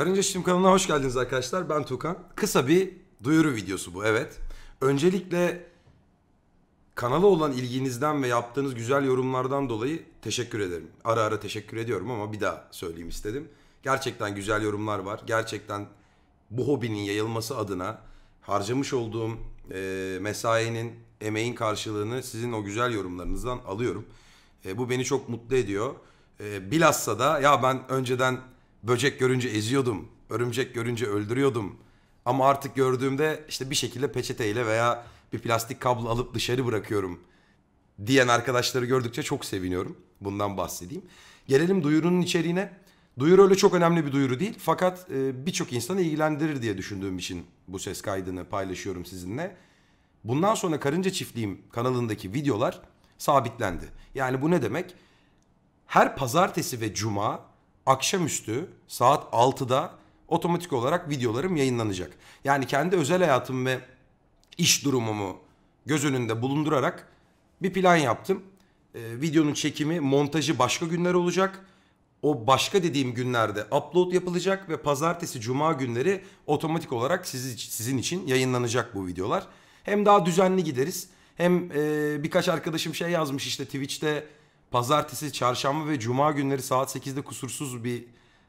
Karınca Çiftliğim kanalına hoş geldiniz arkadaşlar. Ben Tukan. Kısa bir duyuru videosu bu evet. Öncelikle kanala olan ilginizden ve yaptığınız güzel yorumlardan dolayı teşekkür ederim. Ara ara teşekkür ediyorum ama bir daha söyleyeyim istedim. Gerçekten güzel yorumlar var. Gerçekten bu hobinin yayılması adına harcamış olduğum e, mesainin, emeğin karşılığını sizin o güzel yorumlarınızdan alıyorum. E, bu beni çok mutlu ediyor. E, bilhassa da ya ben önceden böcek görünce eziyordum, örümcek görünce öldürüyordum. Ama artık gördüğümde işte bir şekilde peçeteyle veya bir plastik kablo alıp dışarı bırakıyorum diyen arkadaşları gördükçe çok seviniyorum. Bundan bahsedeyim. Gelelim duyurunun içeriğine. Duyuru öyle çok önemli bir duyuru değil. Fakat e, birçok insanı ilgilendirir diye düşündüğüm için bu ses kaydını paylaşıyorum sizinle. Bundan sonra Karınca Çiftliğim kanalındaki videolar sabitlendi. Yani bu ne demek? Her pazartesi ve cuma akşamüstü saat 6'da otomatik olarak videolarım yayınlanacak. Yani kendi özel hayatım ve iş durumumu göz önünde bulundurarak bir plan yaptım. Ee, videonun çekimi, montajı başka günler olacak. O başka dediğim günlerde upload yapılacak ve pazartesi, cuma günleri otomatik olarak siz, sizin için yayınlanacak bu videolar. Hem daha düzenli gideriz. Hem e, birkaç arkadaşım şey yazmış işte Twitch'te pazartesi, çarşamba ve cuma günleri saat 8'de kusursuz bir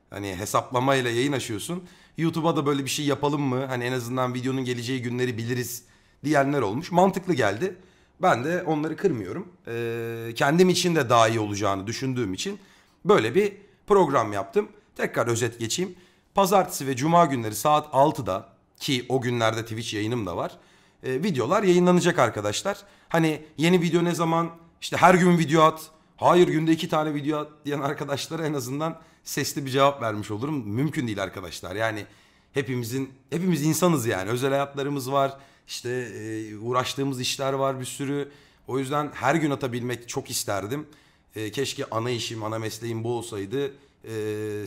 hani hesaplamayla yayın açıyorsun. YouTube'a da böyle bir şey yapalım mı? Hani en azından videonun geleceği günleri biliriz diyenler olmuş. Mantıklı geldi. Ben de onları kırmıyorum. Ee, kendim için de daha iyi olacağını düşündüğüm için böyle bir program yaptım. Tekrar özet geçeyim. Pazartesi ve cuma günleri saat 6'da ki o günlerde Twitch yayınım da var. E, videolar yayınlanacak arkadaşlar. Hani yeni video ne zaman işte her gün video at. Hayır günde iki tane video diyen arkadaşlara en azından sesli bir cevap vermiş olurum. Mümkün değil arkadaşlar. Yani hepimizin hepimiz insanız yani. Özel hayatlarımız var. İşte e, uğraştığımız işler var bir sürü. O yüzden her gün atabilmek çok isterdim. E, keşke ana işim, ana mesleğim bu olsaydı. E,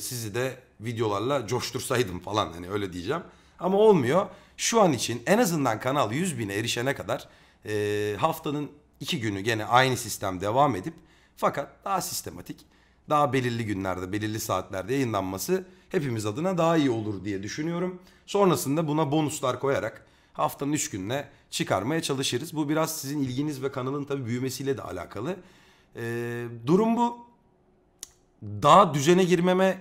sizi de videolarla coştursaydım falan hani öyle diyeceğim. Ama olmuyor. Şu an için en azından kanal 100 bine erişene kadar e, haftanın iki günü gene aynı sistem devam edip fakat daha sistematik, daha belirli günlerde, belirli saatlerde yayınlanması hepimiz adına daha iyi olur diye düşünüyorum. Sonrasında buna bonuslar koyarak haftanın 3 gününe çıkarmaya çalışırız. Bu biraz sizin ilginiz ve kanalın tabii büyümesiyle de alakalı. Ee, durum bu. Daha düzene girmeme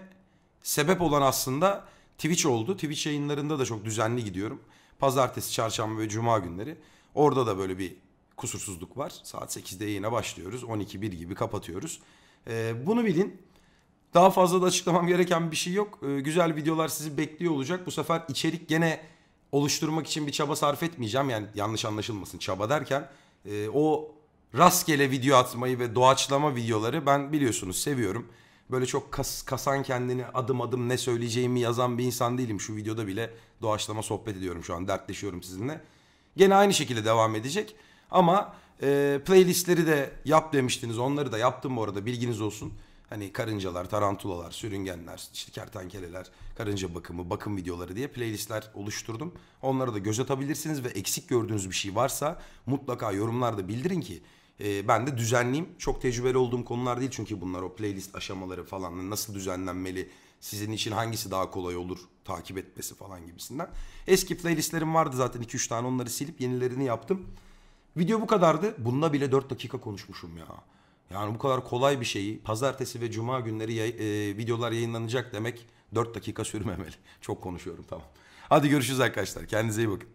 sebep olan aslında Twitch oldu. Twitch yayınlarında da çok düzenli gidiyorum. Pazartesi, çarşamba ve cuma günleri. Orada da böyle bir kusursuzluk var. Saat 8'de yayına başlıyoruz. 12-1 gibi kapatıyoruz. Ee, bunu bilin. Daha fazla da açıklamam gereken bir şey yok. Ee, güzel videolar sizi bekliyor olacak. Bu sefer içerik gene oluşturmak için bir çaba sarf etmeyeceğim. Yani yanlış anlaşılmasın çaba derken e, o rastgele video atmayı ve doğaçlama videoları ben biliyorsunuz seviyorum. Böyle çok kas, kasan kendini adım adım ne söyleyeceğimi yazan bir insan değilim. Şu videoda bile doğaçlama sohbet ediyorum şu an dertleşiyorum sizinle. Gene aynı şekilde devam edecek. Ama e, playlistleri de yap demiştiniz. Onları da yaptım bu arada bilginiz olsun. Hani karıncalar, tarantulalar, sürüngenler, işte kertenkeleler, karınca bakımı, bakım videoları diye playlistler oluşturdum. Onları da göz atabilirsiniz ve eksik gördüğünüz bir şey varsa mutlaka yorumlarda bildirin ki e, ben de düzenleyeyim. Çok tecrübeli olduğum konular değil çünkü bunlar o playlist aşamaları falan nasıl düzenlenmeli, sizin için hangisi daha kolay olur takip etmesi falan gibisinden. Eski playlistlerim vardı zaten 2-3 tane onları silip yenilerini yaptım. Video bu kadardı. Bunda bile 4 dakika konuşmuşum ya. Yani bu kadar kolay bir şeyi pazartesi ve cuma günleri yay- e, videolar yayınlanacak demek 4 dakika sürmemeli. Çok konuşuyorum tamam. Hadi görüşürüz arkadaşlar. Kendinize iyi bakın.